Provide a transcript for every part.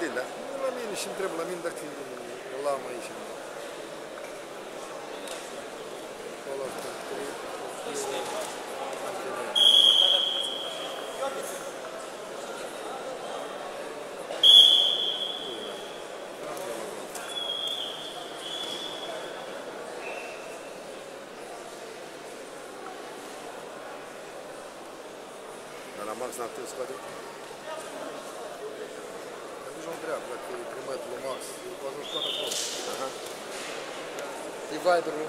بعدين لا ما مينش نضرب لا مين داك والله ما يشم والله Ana maks na tym składzie? La Max n-am putut scoate. Dar nici nu întreabă dacă e primat lui Max. El poate să scoată acolo. Aha. E Viber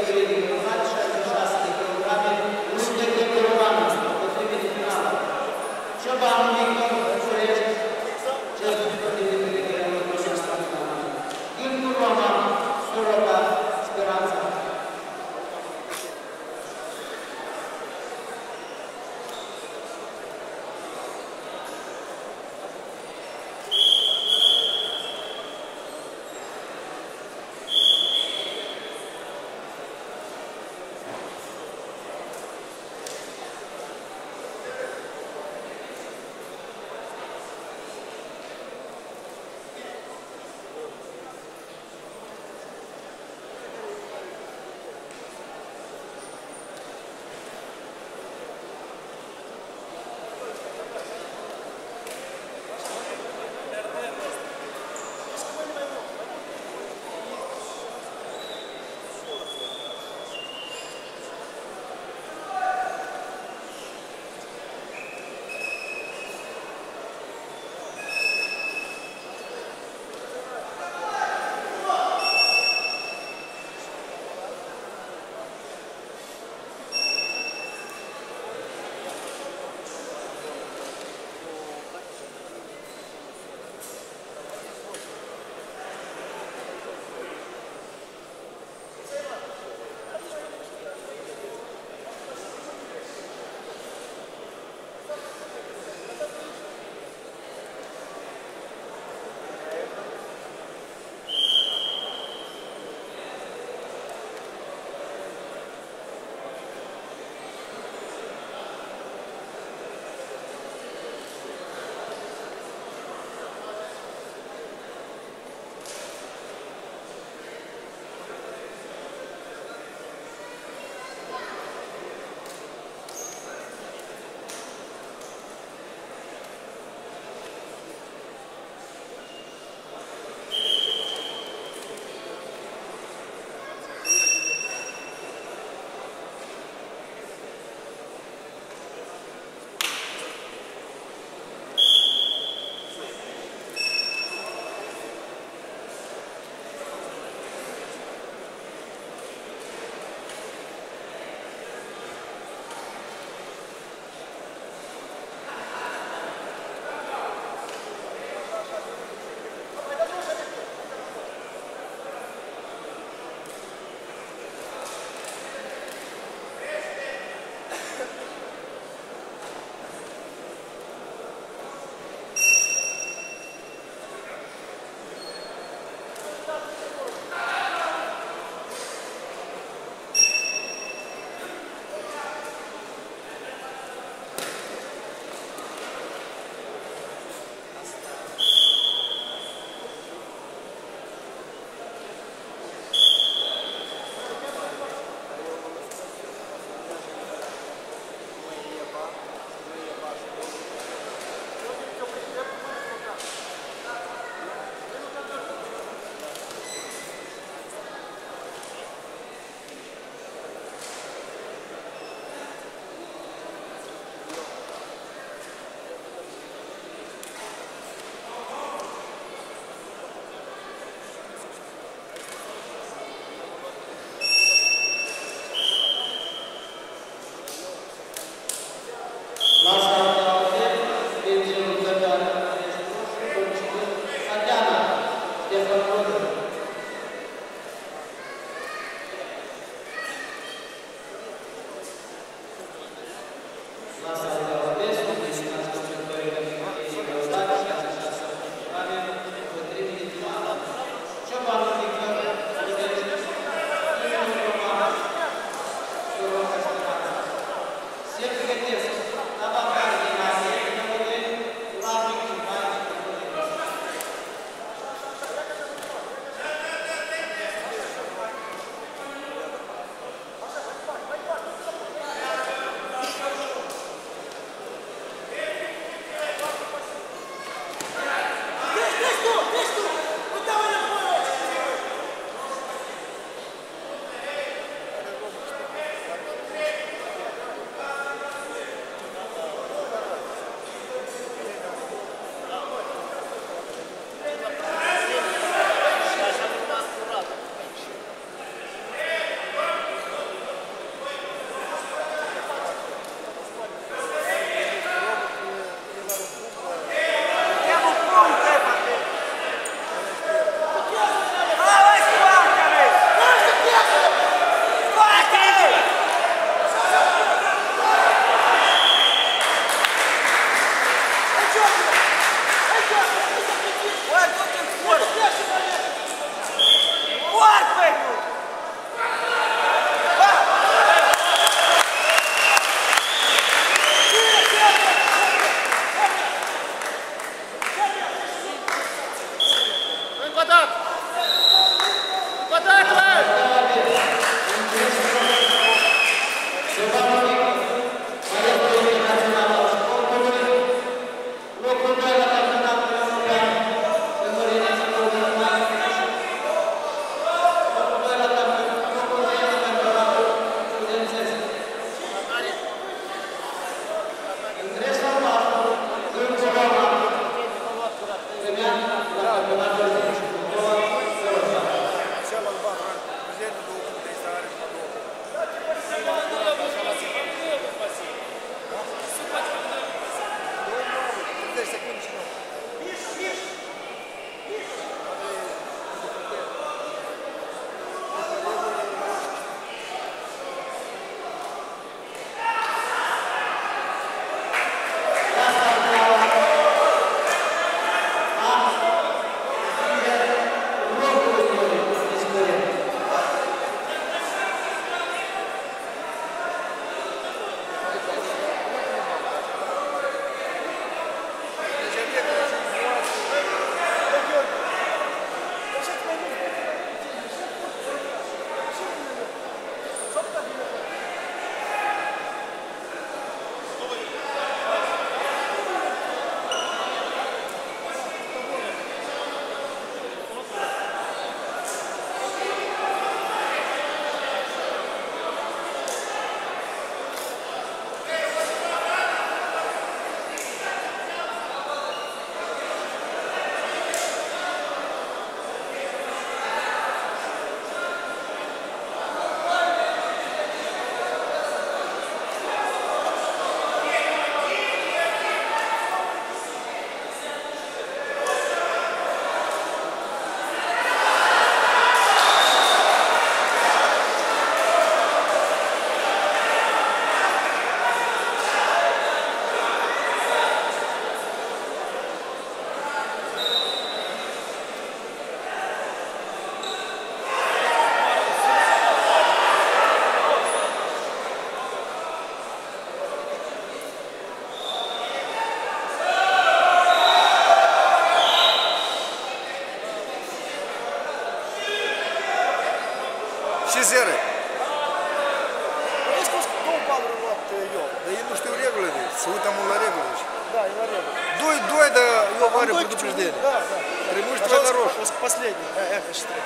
regulile, se uită mult la regulile. Да, и на ребра. Doi, doi, dar eu Там mare дой предупреждение. Да, да. Преимущество. Пожалуйста, последний. Э, э, și trei.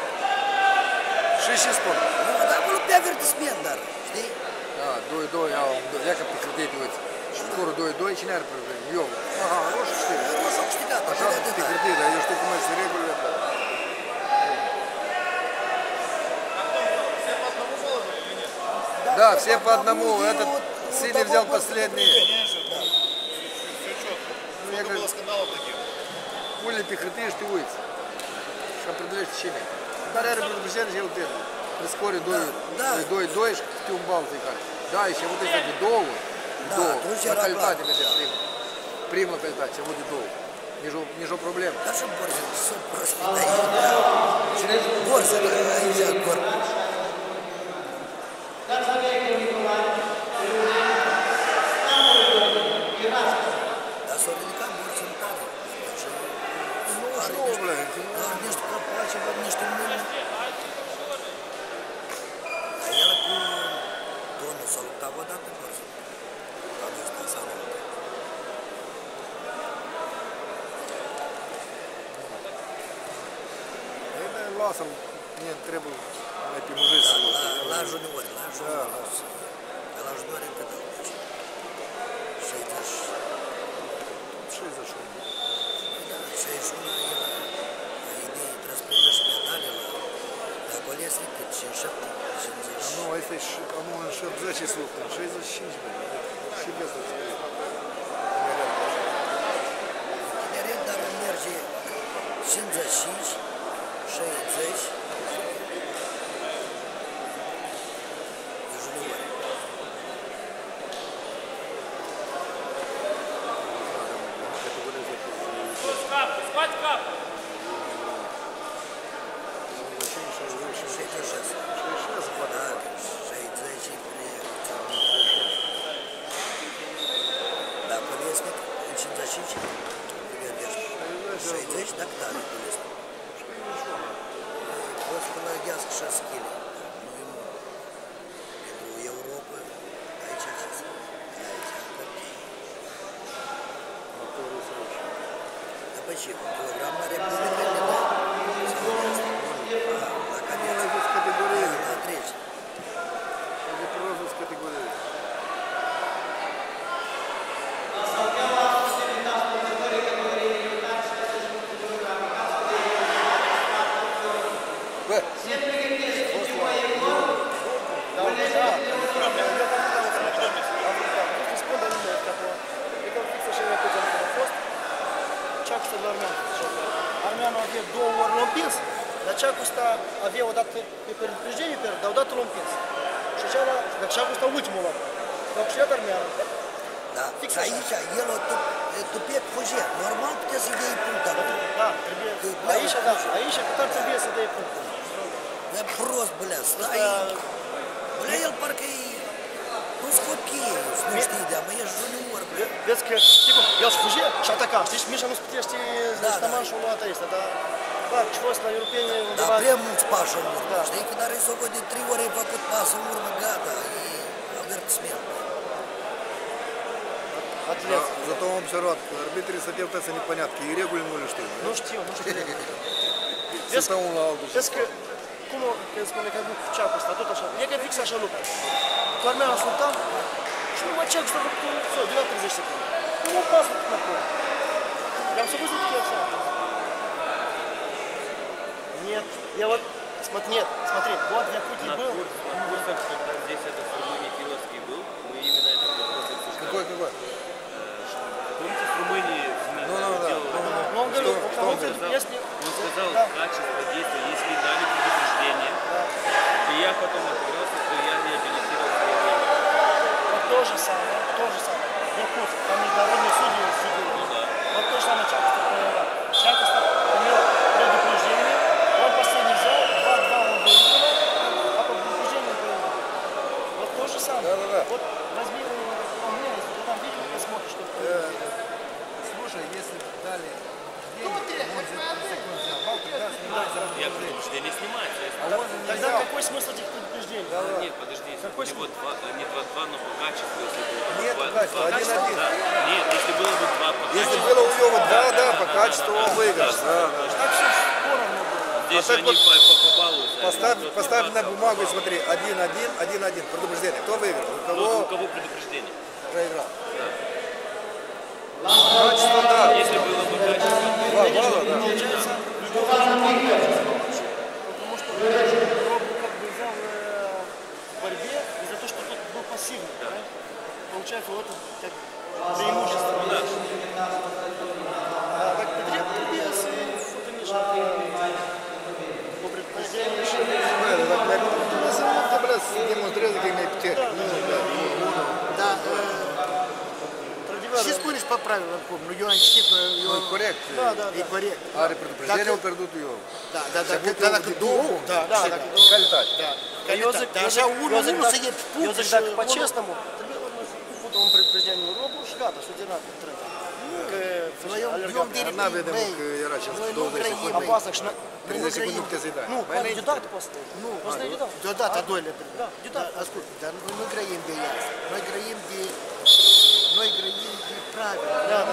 Și și spun. Nu, dar acolo pe avertisment, dar, știi? Da, 2-2 au, ia că pe hârtie uiți. Și scorul 2-2, cine are probleme? Eu. Aha, roșu știu. Eu Да, все по одному. И Этот вот- синий вот взял последний. Ну, я говорю, пули пехоты, что уйти. Что определяешь течение. Dar are предупреждение, și el pierde. При скоре дой, да. дой, дой, doi și câte un bal să Da, și a avut ăsta de două. Da, două. atunci La era calitate clar. merge primul. Primul calitate, și a avut de două. Vai de. Dar Ceacusta avea odată pe prejenie, pe dar odată l-a împins. Și acela, dar Ceacusta ultimul l-a Dar cu știrea armeană. Da, Fix și aici el o tupie fujer. Normal putea să dea punct acolo. Da, trebuie. Da, da, aici, da, da aici cât ar trebui să dea punct. Da, prost, bălea, stai. Bălea, el parcă e nu-ți copii, nu știi, dar mă, ești junior, bă. Vezi că, tipul, el-și fuge și ataca, știi? Mișa nu-ți putește, da, stămașul da. luat aici, dar Da, ce fost la europeni Dar undeva... prea mulți pași în urmă, Da. știi? Când are socot de trei ori ai făcut pas în urmă, gata, e avertisment. Да, Atlet. зато он обсерват, арбитры сидел то непонятки, и регулы мы лишь Nu știu, nu știu. Vezi că unul la altul. Vezi că, cum o, că spune că cu ceacul ăsta, tot așa, e că fix așa lucru. Cu armeana sultan, și numai ceacul ăsta cu все, de la 30 secunde. Nu mă pas înapoi. Я все вызову я все. Нет, Я вот, смотри, нет, смотри, вот я пути был. курс, курсах, когда здесь этот в Румынии Киловский был, мы именно этот вопрос обсуждали. Какой, какой? Помните, в Румынии Змея Ну, ну, да. делал? Но он говорил, Что- что он он говорит, сказал? если... Он сказал Да. качество действия, если дали предупреждение, и я потом отыгрался, то я реабилитировал свое время. Вот то же самое, то же самое. Якутск, там международные судьи судили. Ну да. Вот то же самое Чаков проиграл. Чаков имел предупреждение, он последний взял, 2-2 он выиграл, а по предупреждению проиграл. Вот то же самое. Да-да-да. Вот возьми, у меня, если ты там видео посмотришь, что Слушай, если б дали денег, он же 30 секунд взял, мог тогда снимать за Я предупреждение снимается. если- А он же не Тогда взял. какой смысл этих предупреждений? А, Нет, подожди, если Какой у него два, не 2-2, но по качеству, если было бы Нет, два- качество, два- один-один. Да. Нет, если было бы два по Если качеству, было у него два, да, по качеству он выиграл. Да, да. Так все поровну было. здесь А так же они вот по, по, по баллу взяли. Поставь, Тот поставь на попал, бумагу и смотри, один-один, один-один, предупреждение. Кто выиграл? У тот, у кого кого предупреждение. проиграл? Качество, да. Если было бы качество, Два балла, да. Потому что Робби как бы взял в борьбе из-за того, что тот был пассивный. Да. Получается, вот это как преимущество. А так Петрик трудился, что-то мешает. По предупреждению решили. Bă, dar dacă mi-ar să nu te bля, să demonstreze că e mai puternic. Nu, bля, Да, Și spuneți pe правилам cum, nu eu am citit, eu Ну, коррект. Да, да, e да. corect. Are предупреждение, Dacă- он пердут ее. Da, da, Să dacă, avut da, un dacă de două, două, da, da, și dacă Calitate. da, Eu zic, dar eu așa zic, unul, eu zic, unul să dacă- iei eu punctul zic, și dacă unul- по-честному, trebuie urmă să pută un предупреждение Робу și gata, și din altă trebuie. Că Noi eu, eu am direct, N-a vedem băi, că era ce noi nu 20 grăim, secunde. băi. Опасно, что... 30 secunde nu puteți să-i dai. Ну, Mai înainte. deodată poți să Nu, poți să dai deodată. Deodată, a doilea Da, perioadă. deodată. Dar, ascult, dar noi nu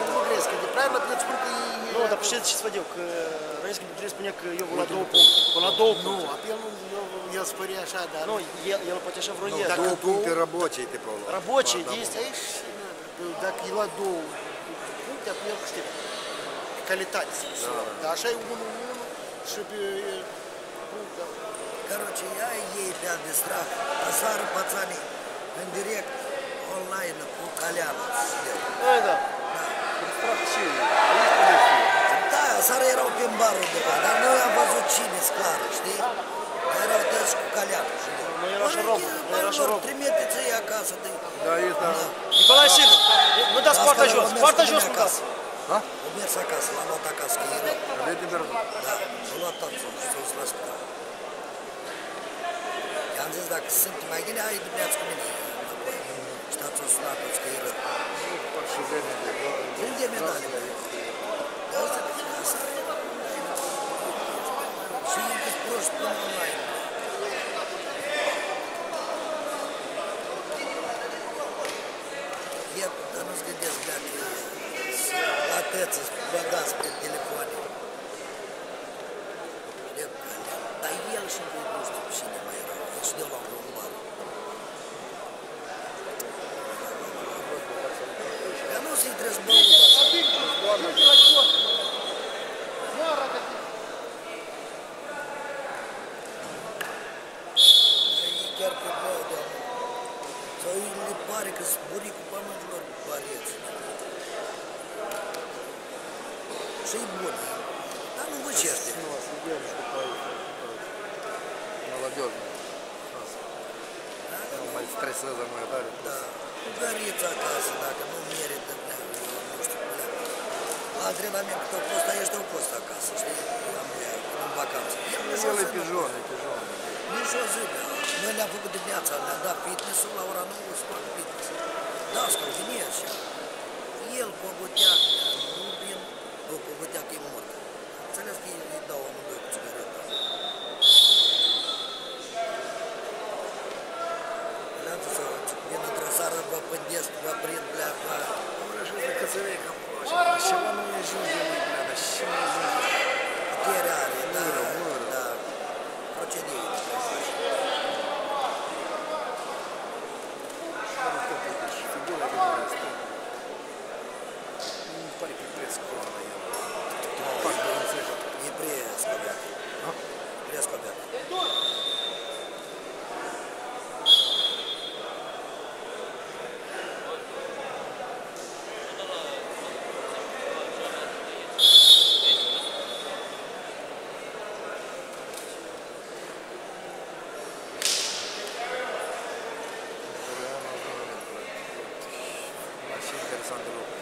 nu grăiesc, că de правила trebuie să spun că e... Ну, trebuie spunea că eu la două puncte. Până la două Nu, puncte. apel nu, eu, el spărea așa, dar... Nu, el, el poate așa vreo el. Două puncte рабочие, типа. вот. Рабочие действия. Aici, dacă e la două puncte, apel câștigă. Calitate. Dar așa e 1-1 și pe punct, da. Короче, я ей без страх. Азар, пацаны, în онлайна по коляну сидел. Это? Да. Да, сара еров пимбару дыба, да, ну я возучили складыш, ты. Еров тэшку коляну сидел. Ну, еров шаров, еров шаров. Три метрица и акаса ты. Да, и так. Николай Син, ну да, спорта жёс, спорта жёс, ну да. А? Умер сакас, лама такас, киеров. А, Леди Берду. Да, жила там, что с раскрыла. Yalnız da kısım kime gene ayı dinlersin beni. Tatos Latos Kairo. Będziemy dalej. Przyjęcie z prośbą online. da fitness-ul la ora 9, sport fitness. Da, scrutinea așa. El cogotea Rubin, o cogotea că e mort. Înțeles că îi dau amândoi cu țigareta. Leată să vin într-o seară, vă pândesc, vă prind, pleacă. Vreau să vă cățărei, că așa ceva nu e ajunge. on the road.